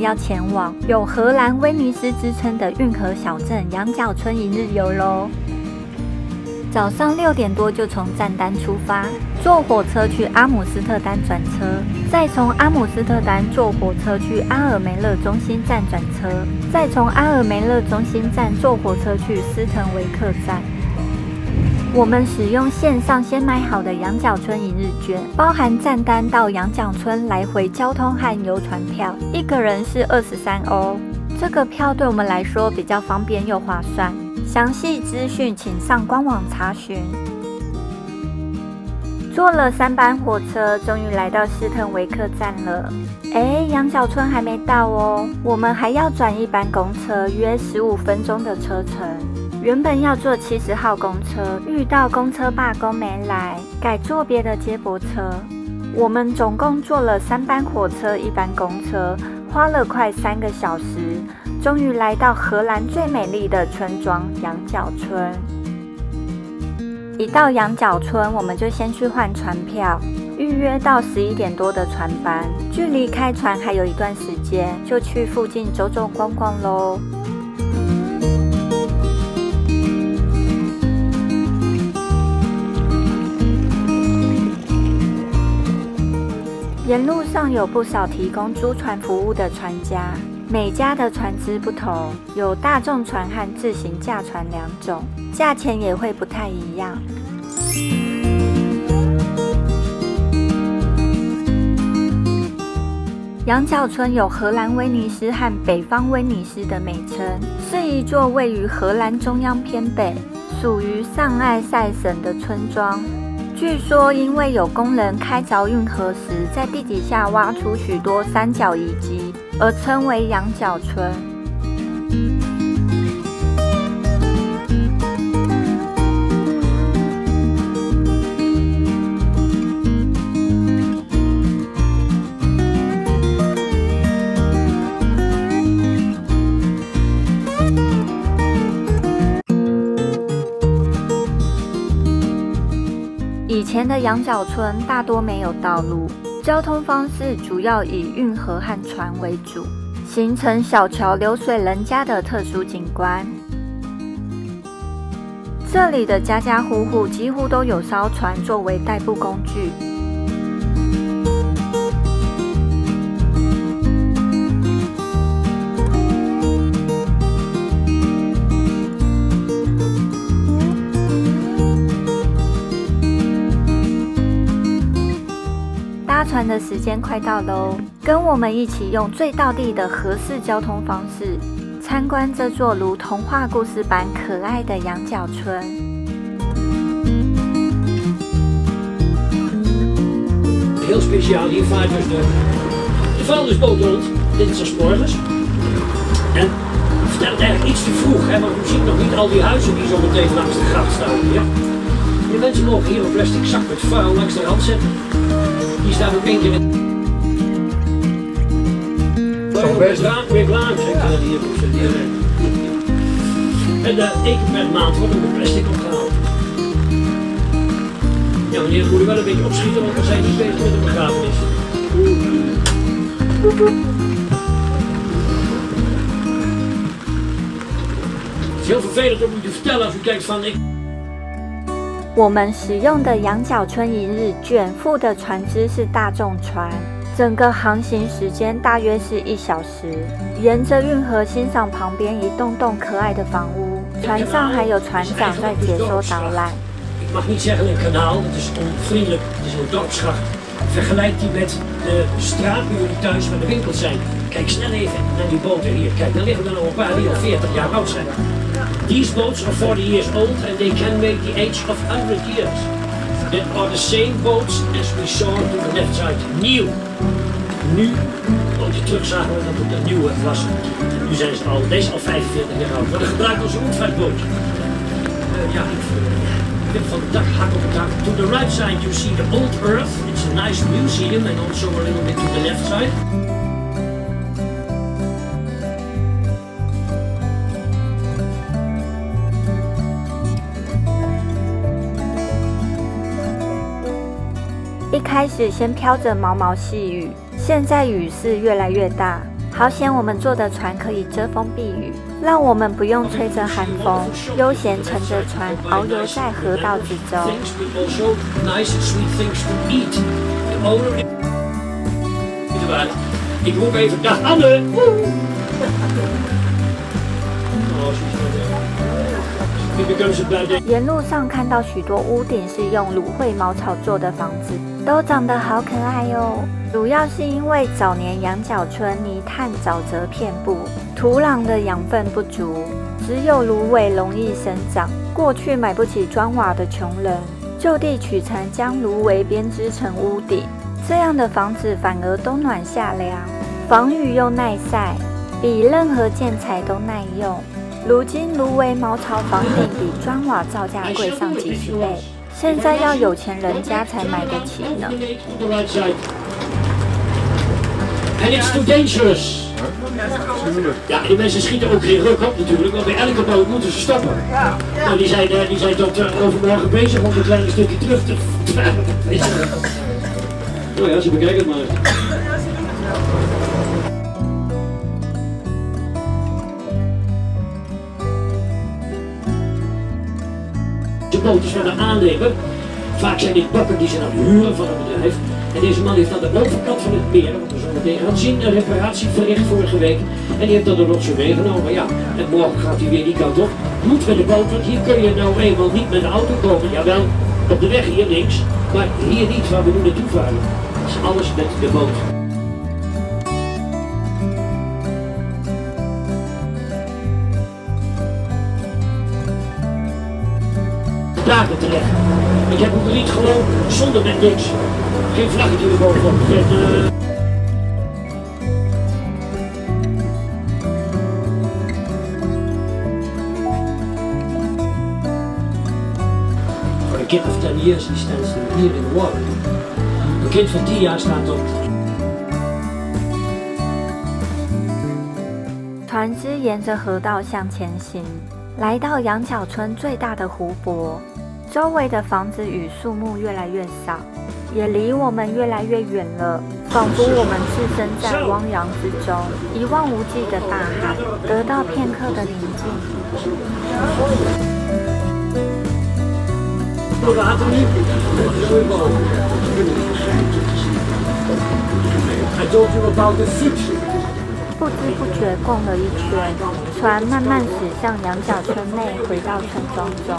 要前往有荷兰威尼斯之称的运河小镇羊角村一日游喽。早上六点多就从站丹出发，坐火车去阿姆斯特丹转车，再从阿姆斯特丹坐火车去阿尔梅勒中心站转车，再从阿尔梅勒中心站坐火车去斯滕维克站。我们使用线上先买好的羊角村一日券，包含站单到羊角村来回交通和游船票，一个人是二十三欧。这个票对我们来说比较方便又划算。详细资讯请上官网查询。坐了三班火车，终于来到斯滕维克站了。哎，羊角村还没到哦，我们还要转一班公车，约十五分钟的车程。原本要坐七十号公车，遇到公车罢工没来，改坐别的接驳车。我们总共坐了三班火车，一班公车，花了快三个小时。终于来到荷兰最美丽的村庄羊角村。一到羊角村，我们就先去换船票，预约到十一点多的船班。距离开船还有一段时间，就去附近走走逛逛喽。沿路上有不少提供租船服务的船家。每家的船只不同，有大众船和自行驾船两种，价钱也会不太一样。羊角村有荷兰威尼斯和北方威尼斯的美称，是一座位于荷兰中央偏北、属于上艾塞省的村庄。据说，因为有工人开凿运河时，在地底下挖出许多三角遗迹，而称为羊角村。前的羊角村大多没有道路，交通方式主要以运河和船为主，形成小桥流水人家的特殊景观。这里的家家户户几乎都有艘船作为代步工具。的时间快到喽，跟我们一起用最道地的合适交通方式，参观这座如童话故事般可爱的羊角村。Heel speciaal, hier vaart dus de, de vuilnisboot rond, dinsdagsmorgens. En ik vertel het eigenlijk iets te vroeg, hè, want u ziet nog niet al die huizen die zo meteen langs de gracht staan hier. De mensen mogen hier een plastic zak met vuil langs de rand zetten. Die staat een in. Weer klaar, weer hier. En de één keer per maand wordt er plastic opgehaald. Ja, meneer, moet u wel een beetje opschieten, want we zijn niet bezig met de begrafenis. Het is heel vervelend om u te vertellen als u kijkt van ik. 我们使用的羊角村一日卷腹的船只是大众船整个航行时间大约是一小时。沿着运河欣赏旁边一栋栋可爱的房屋船上还有船长在解说导览。Kijk snel even naar die boten hier. Kijk, daar liggen er nog een paar die al 40 jaar oud zijn. These boats are 40 years old and they can make the age of 100 years. That are the same boats as we saw to the left side. Nieuw. Nu, want je terug zagen we dat het een nieuwe was. Nu zijn ze al, deze al 45 jaar oud. Worden gebruikt als een oefenbootje. Uh, ja, ik van dak, hak op het dak. To the right side you see the old earth. It's a nice museum and also a little bit to the left side. 开始先飘着毛毛细雨，现在雨势越来越大，好险我们坐的船可以遮风避雨，让我们不用吹着寒风，悠闲乘着船遨游在河道之中。沿路上看到许多屋顶是用芦荟茅草做的房子，都长得好可爱哟。主要是因为早年羊角村泥炭沼泽遍布，土壤的养分不足，只有芦苇容易生长。过去买不起砖瓦的穷人，就地取材将芦苇编织成屋顶，这样的房子反而冬暖夏凉，防雨又耐晒，比任何建材都耐用。如今芦苇茅草房顶比砖瓦造价贵上几十倍，现在要有钱人家才买得起呢。En it's too dangerous. Ja, die mensen schieten ook geen ruk op natuurlijk, want bij elke boot moeten ze stoppen. Nou, die zijn, die zijn tot uh, overmorgen bezig om een klein stukje terug te... nou ja, ze bekijken het maar. De boot is van de aannemer. Vaak zijn dit bakken die ze dan huren van een bedrijf. En deze man heeft aan de overkant van het meer, wat we zo meteen gaan zien, een reparatie verricht vorige week. En die heeft dan de rotzooi meegenomen. Ja, en morgen gaat hij weer die kant op. Moet met de boot, want hier kun je nou eenmaal niet met de auto komen. Jawel, op de weg hier links, maar hier niet waar we nu naartoe varen. Dat is alles met de boot. Dagen terecht. Ik heb hem niet gewoon zonder met niks. Geen vlaggetje erbovenop. En, uh... For a kid of 10 years he stands here in the water. Een kind van 10 jaar staat op 船只沿着河道向前行， 来到羊角村最大的湖泊。周围的房子与树木越来越少，也离我们越来越远了，仿佛我们置身在汪洋之中，一望无际的大海，得到片刻的宁静。不知不觉逛了一圈，船慢慢驶向羊角村内，回到村庄中。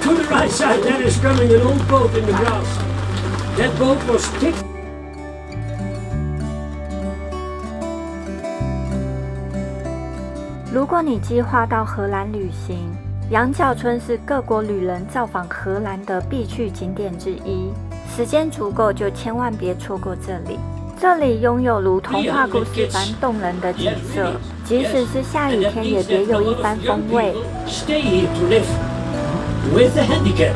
To the right side, there is coming an old boat in the grass. That boat was thick. 如果你计划到荷兰旅行，羊角村是各国旅人造访荷兰的必去景点之一。时间足够，就千万别错过这里。这里拥有如童话故事般动人的景色，即使是下雨天也别有一番风味。With the handicap,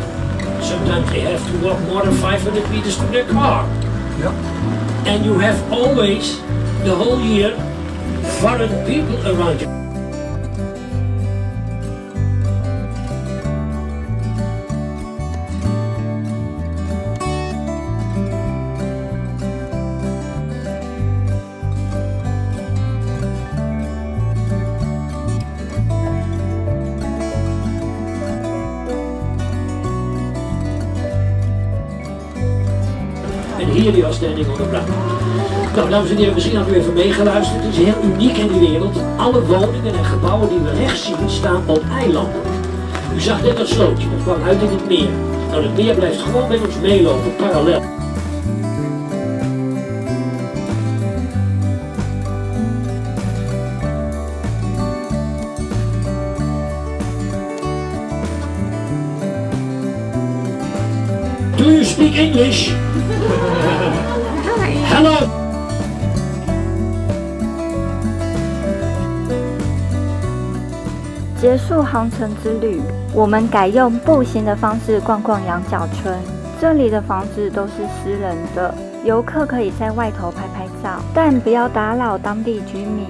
sometimes they have to walk more than 500 meters to their car. And you have always, the whole year, foreign people around you. Jullie standing on the. Nou, dames en heren, misschien had u even meegeluisterd. Het is heel uniek in de wereld. Alle woningen en gebouwen die we rechts zien staan op eilanden. U zag net dat slootje, dat kwam uit in het meer. Nou, het meer blijft gewoon met ons meelopen, parallel. Do you speak English? 结束航程之旅，我们改用步行的方式逛逛羊角村。这里的房子都是私人的，游客可以在外头拍拍照，但不要打扰当地居民。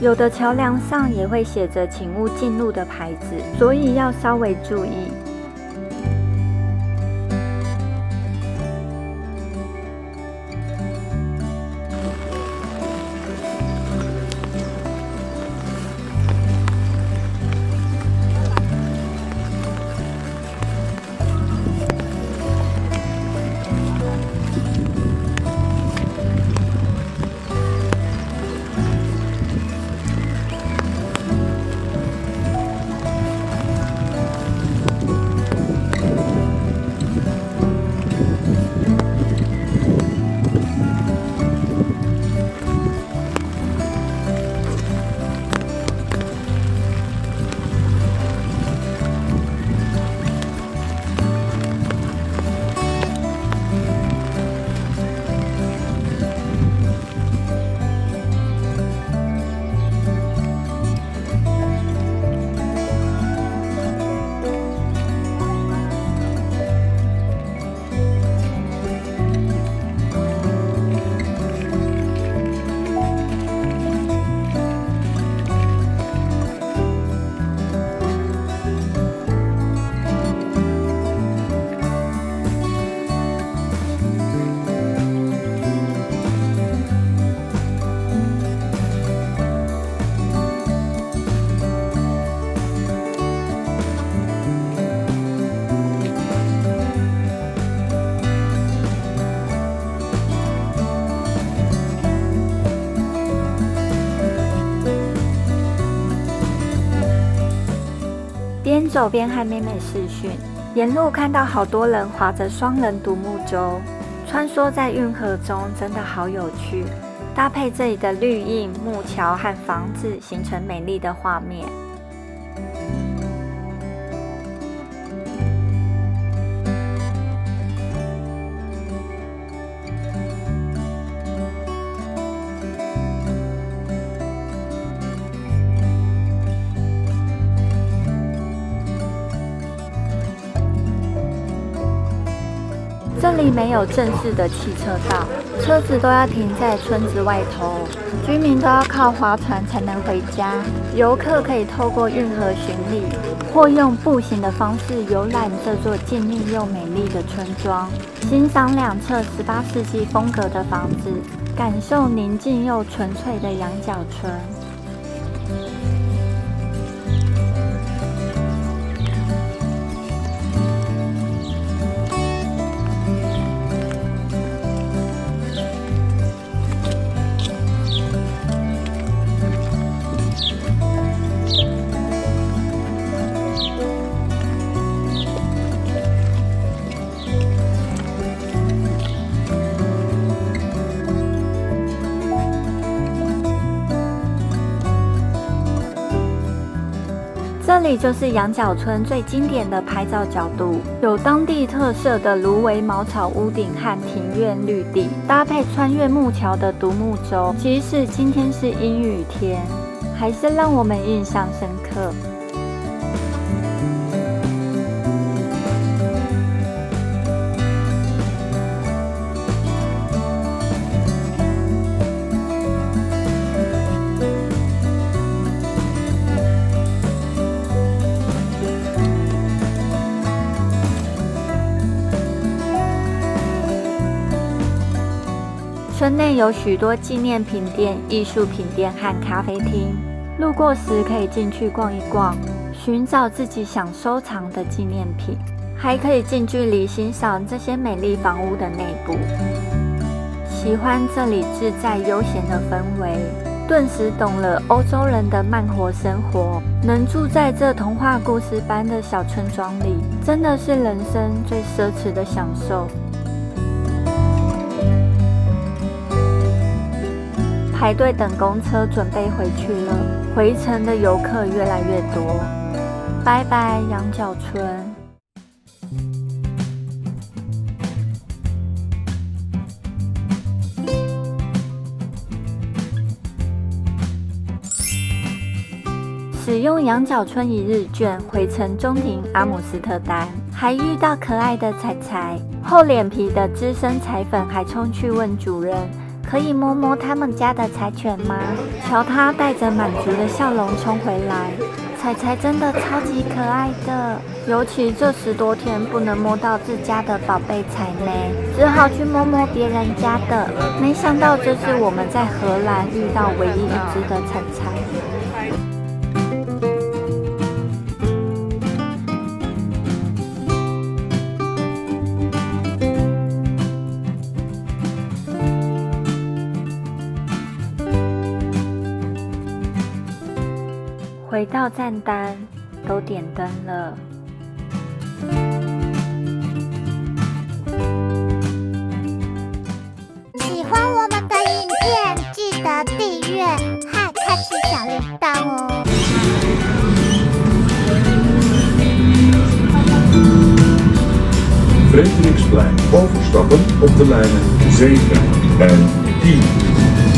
有的桥梁上也会写着“请勿进入”的牌子，所以要稍微注意。走边和妹妹视讯，沿路看到好多人划着双人独木舟，穿梭在运河中，真的好有趣。搭配这里的绿荫、木桥和房子，形成美丽的画面。没有正式的汽车道，车子都要停在村子外头，居民都要靠划船才能回家。游客可以透过运河巡礼，或用步行的方式游览这座静谧又美丽的村庄，欣赏两侧十八世纪风格的房子，感受宁静又纯粹的羊角村。里就是羊角村最经典的拍照角度，有当地特色的芦苇茅草屋顶和庭院绿地，搭配穿越木桥的独木舟，即使今天是阴雨天，还是让我们印象深刻。村内有许多纪念品店、艺术品店和咖啡厅，路过时可以进去逛一逛，寻找自己想收藏的纪念品，还可以近距离欣赏这些美丽房屋的内部。喜欢这里自在悠闲的氛围，顿时懂了欧洲人的慢活生活。能住在这童话故事般的小村庄里，真的是人生最奢侈的享受。排队等公车，准备回去了。回程的游客越来越多。拜拜，羊角村。使用羊角村一日券回程中庭阿姆斯特丹，还遇到可爱的彩彩。厚脸皮的资深彩粉还冲去问主人。可以摸摸他们家的柴犬吗？瞧他带着满足的笑容冲回来，柴柴真的超级可爱的。尤其这十多天不能摸到自家的宝贝柴梅，只好去摸摸别人家的。没想到这是我们在荷兰遇到唯一一只的柴柴。回到站单，都点灯了。喜欢我们的影片，记得订阅和开启小铃铛哦。Frederiksplein overstappen op de lijnen 7 en 10.